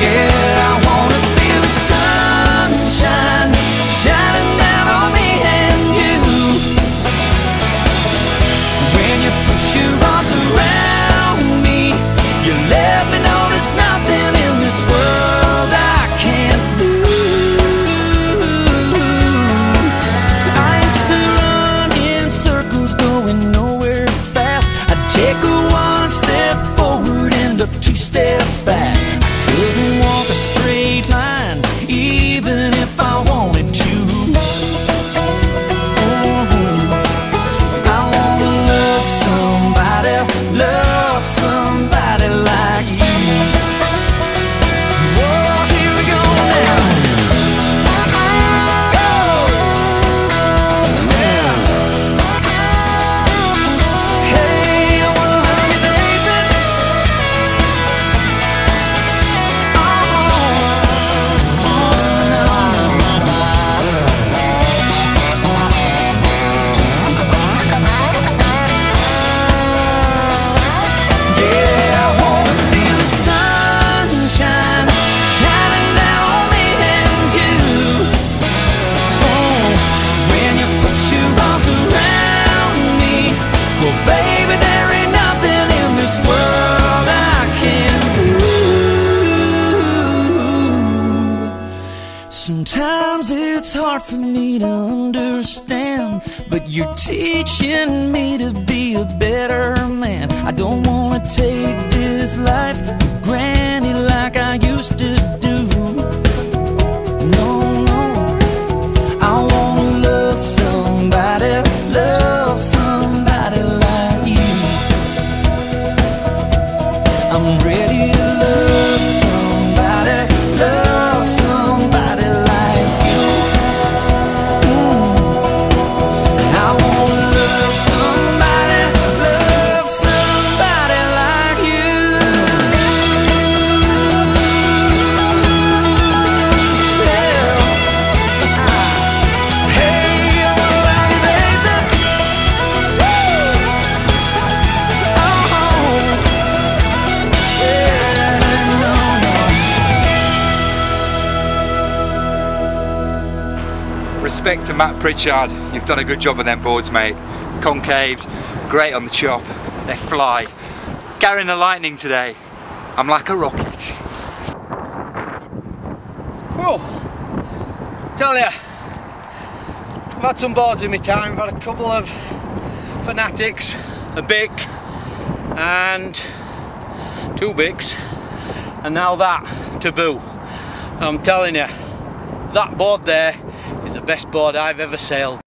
Yeah, Sometimes it's hard for me to understand, but you're teaching me to be a better man. I don't wanna take this life for granted like I used to do. No, no, I wanna love somebody, love somebody like you. I'm ready to love Respect to Matt Pritchard. You've done a good job on them boards, mate. Concaved, great on the chop. They fly. Carrying the lightning today. I'm like a rocket. Whoa! Tell ya, I've had some boards in my time. I've had a couple of Fanatics, a Bic, and two Bics, and now that Tabou. I'm telling you, that board there best board I've ever sailed.